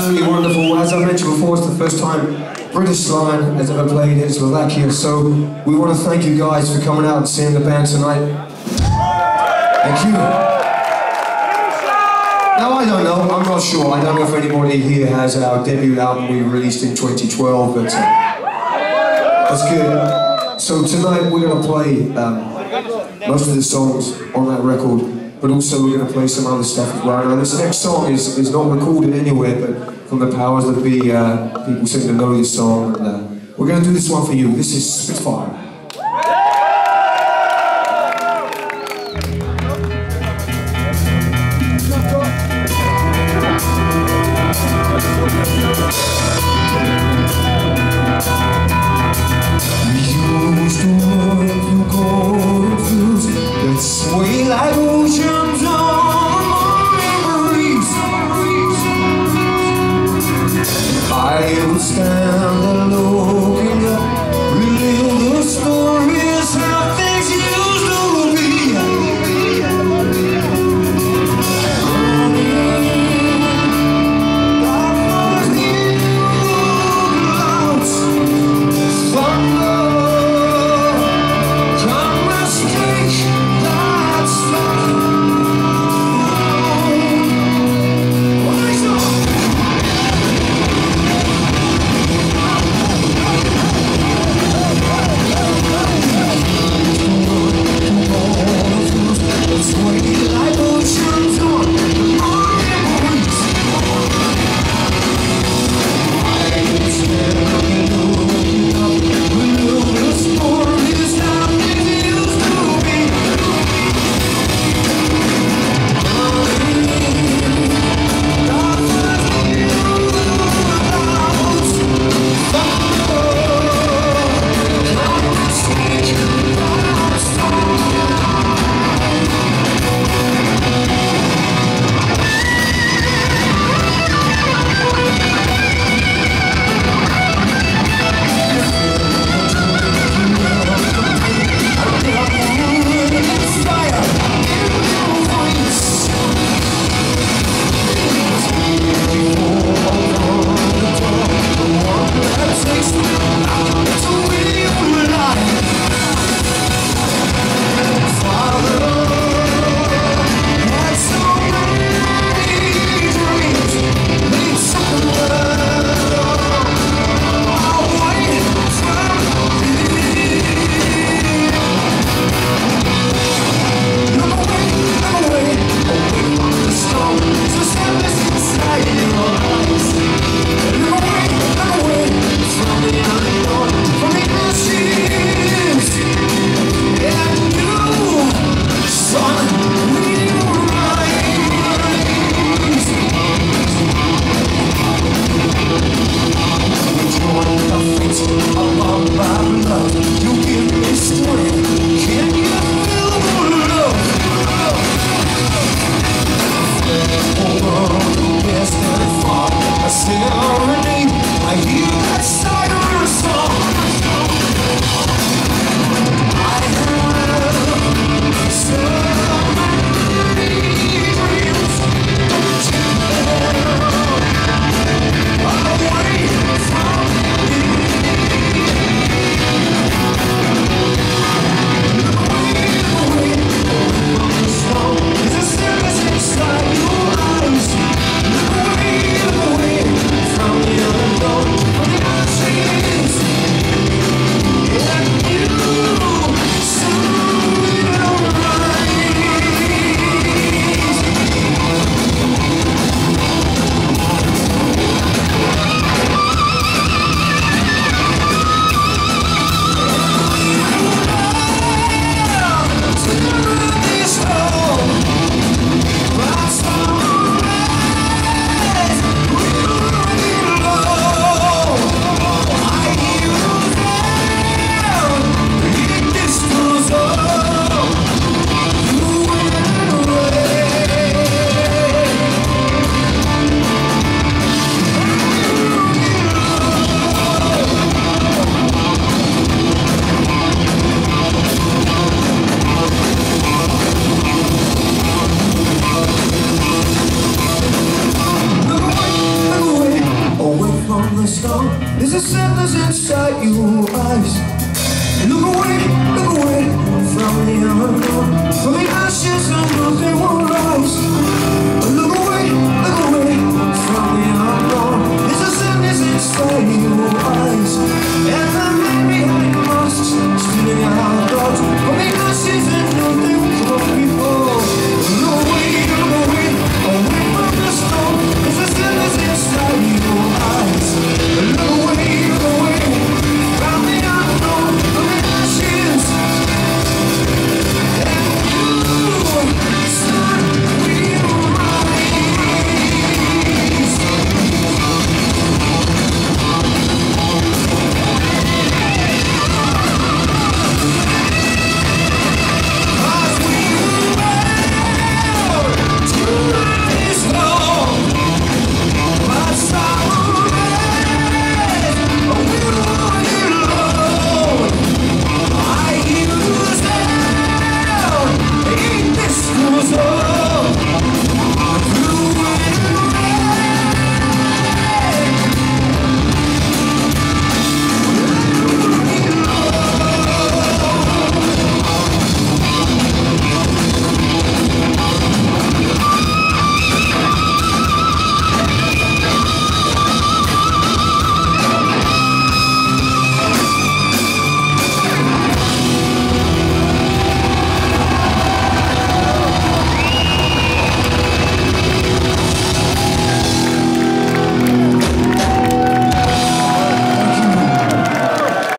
absolutely wonderful. As I mentioned before, it's the first time British Lion has ever played in Slovakia, so we want to thank you guys for coming out and seeing the band tonight. Thank you. Now, I don't know, I'm not sure. I don't know if anybody here has our debut album we released in 2012, but uh, that's good. So tonight we're going to play um, most of the songs on that record but also we're going to play some other stuff as well. Now this next song is, is not recorded anywhere, but from the powers that be, uh, people seem to know this song, and uh, we're going to do this one for you. This is Spitfire.